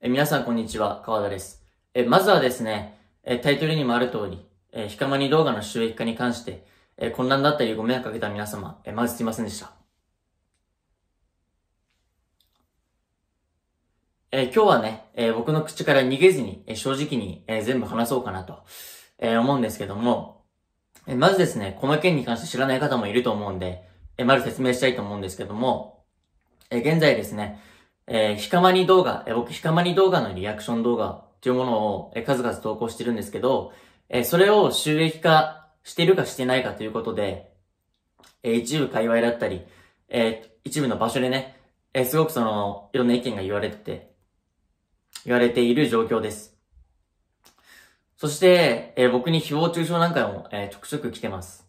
え皆さんこんにちは、川田です。えまずはですね、えタイトルにもある通り、えひかまに動画の収益化に関して、え混乱だったりご迷惑かけた皆様、えまずすいませんでした。え今日はね、え僕の口から逃げずに、え正直に、え全部話そうかなと、え思うんですけども、えまずですね、この件に関して知らない方もいると思うんで、えまず説明したいと思うんですけども、え現在ですね、えー、ひかまに動画、えー、僕ひかまに動画のリアクション動画っていうものを、えー、数々投稿してるんですけど、えー、それを収益化してるかしてないかということで、えー、一部界隈だったり、えー、一部の場所でね、えー、すごくその、いろんな意見が言われてて、言われている状況です。そして、えー、僕に誹謗中傷なんかも、えー、ちょくちょく来てます。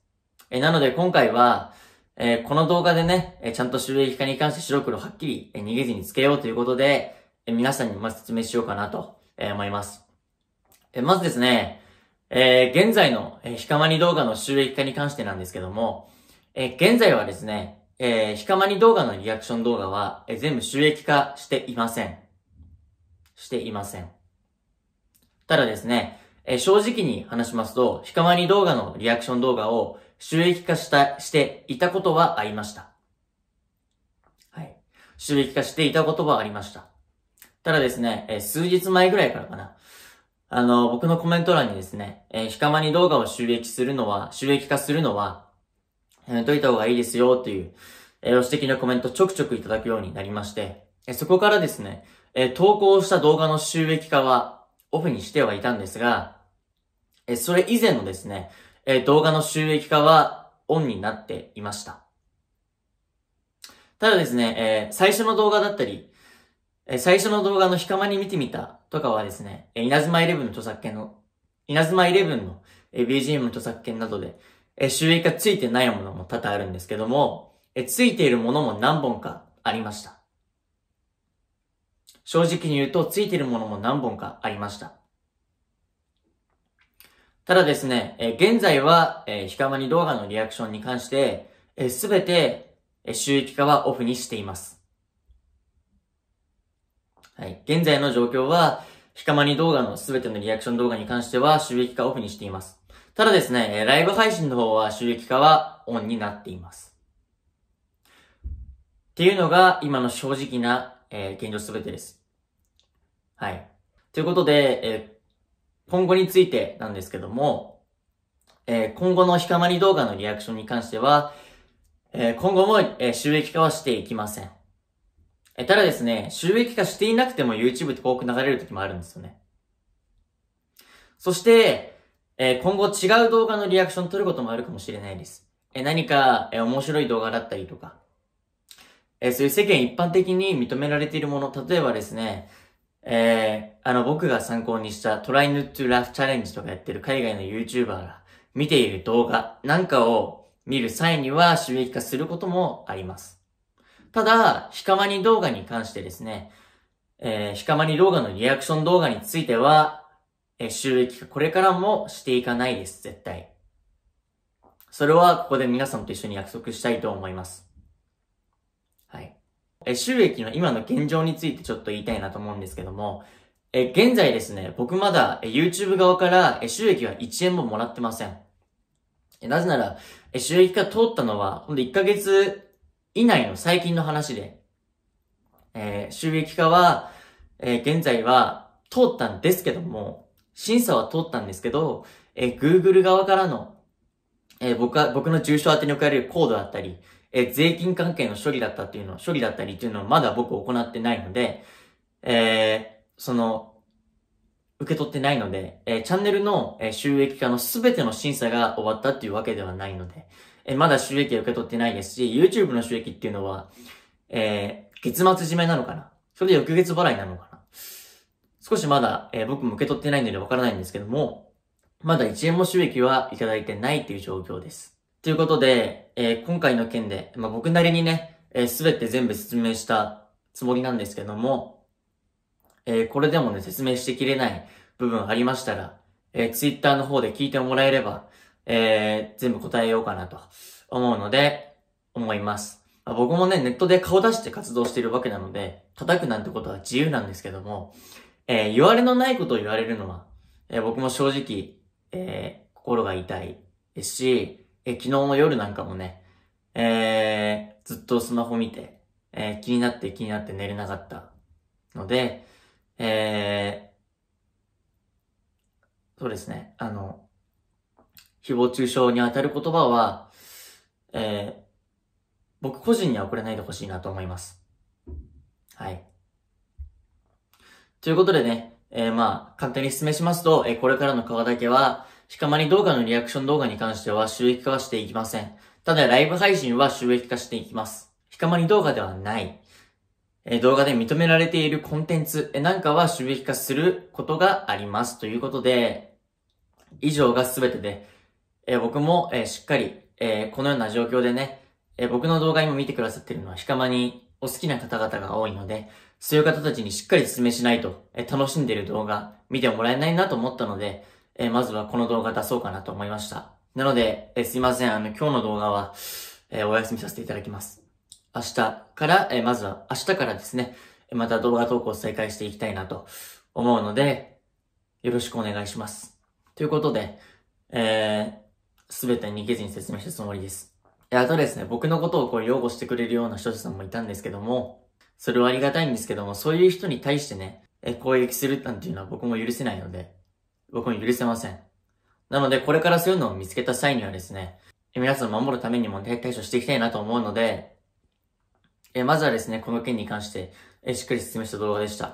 えー、なので今回は、えー、この動画でね、え、ちゃんと収益化に関して白黒はっきり、え、逃げずにつけようということで、え、皆さんにまず説明しようかなと、え、思います。え、まずですね、えー、現在の、えー、ひかまに動画の収益化に関してなんですけども、えー、現在はですね、えー、ひかまに動画のリアクション動画は、えー、全部収益化していません。していません。ただですね、えー、正直に話しますと、ひかまに動画のリアクション動画を収益化した、していたことはありました。はい。収益化していたことはありました。ただですね、え、数日前ぐらいからかな。あの、僕のコメント欄にですね、えー、ひかまに動画を収益するのは、収益化するのは、やめといた方がいいですよという、えー、ご指摘のコメントちょくちょくいただくようになりまして、えー、そこからですね、えー、投稿した動画の収益化はオフにしてはいたんですが、え、それ以前のですね、え、動画の収益化はオンになっていました。ただですね、え、最初の動画だったり、え、最初の動画のひかまに見てみたとかはですね、えー、稲妻11の著作権の、稲妻11の、えー、BGM の著作権などで、え、収益化ついてないものも多々あるんですけども、えー、ついているものも何本かありました。正直に言うと、ついているものも何本かありました。ただですね、え、現在は、えー、ひかまに動画のリアクションに関して、す、べ、て、え、収益化はオフにしています。はい。現在の状況は、ひかまに動画のすべてのリアクション動画に関しては収益化オフにしています。ただですね、ライブ配信の方は収益化はオンになっています。っていうのが今の正直な、え、現状すべてです。はい。ということで、え今後についてなんですけども、えー、今後のひかまり動画のリアクションに関しては、えー、今後も、えー、収益化はしていきません。えただですね、収益化していなくても YouTube って広告流れる時もあるんですよね。そして、え今後違う動画のリアクション撮ることもあるかもしれないです。え何か、え面白い動画だったりとか、えそういう世間一般的に認められているもの、例えばですね、えー、あの僕が参考にした Try Not to Laugh Challenge とかやってる海外の YouTuber が見ている動画なんかを見る際には収益化することもあります。ただ、ひかまに動画に関してですね、えー、ひかまに動画のリアクション動画については、えー、収益化これからもしていかないです、絶対。それはここで皆さんと一緒に約束したいと思います。え、収益の今の現状についてちょっと言いたいなと思うんですけども、え、現在ですね、僕まだ、え、YouTube 側から、え、収益は1円ももらってません。え、なぜなら、え、収益化通ったのは、ほんと1ヶ月以内の最近の話で、えー、収益化は、えー、現在は通ったんですけども、審査は通ったんですけど、えー、Google 側からの、え、僕は、僕の住所宛てに送られるコードだったり、えー、税金関係の処理だったっていうの、処理だったりっていうのをまだ僕行ってないので、えー、その、受け取ってないので、えー、チャンネルの、え、収益化のすべての審査が終わったっていうわけではないので、え、まだ収益は受け取ってないですし、YouTube の収益っていうのは、え、月末締めなのかな？それで翌月払いなのかな？少しまだ、え、僕も受け取ってないのでわからないんですけども、まだ1円も収益はいただいてないっていう状況です。ということで、えー、今回の件で、まあ、僕なりにね、す、えー、べ、て全部説明したつもりなんですけども、えー、これでもね、説明してきれない部分ありましたら、えー、Twitter の方で聞いてもらえれば、えー、全部答えようかなと思うので、思います。まあ、僕もね、ネットで顔出して活動しているわけなので、叩くなんてことは自由なんですけども、えー、言われのないことを言われるのは、えー、僕も正直、えー、心が痛いですし、え、昨日の夜なんかもね、えー、ずっとスマホ見て、えー、気になって気になって寝れなかったので、えー、そうですね、あの、誹謗中傷に当たる言葉は、えー、僕個人には送れないでほしいなと思います。はい。ということでね、えー、まあ、簡単に説明しますと、えー、これからの川岳は、しかまり動画のリアクション動画に関しては収益化はしていきません。ただ、ライブ配信は収益化していきます。ひかまり動画ではない。え、動画で認められているコンテンツ、なんかは収益化することがあります。ということで、以上がすべてで、え僕も、えしっかり、えこのような状況でね、え僕の動画今見てくださってるのはひかまにお好きな方々が多いので、そういう方たちにしっかり説明しないと、え楽しんでる動画見てもらえないなと思ったので、えまずはこの動画出そうかなと思いました。なので、えすいません、あの、今日の動画は、えお休みさせていただきます。明日から、えまずは明日からですね、また動画投稿再開していきたいなと思うので、よろしくお願いします。ということで、えす、べて逃げずに説明したつもりです。あとですね、僕のことをこう擁護してくれるような人さんもいたんですけども、それはありがたいんですけども、そういう人に対してね、え攻撃するなんていうのは僕も許せないので、僕に許せません。なので、これからそういうのを見つけた際にはですね、皆さんを守るためにも対処していきたいなと思うので、えまずはですね、この件に関して、えしっかり説明した動画でした。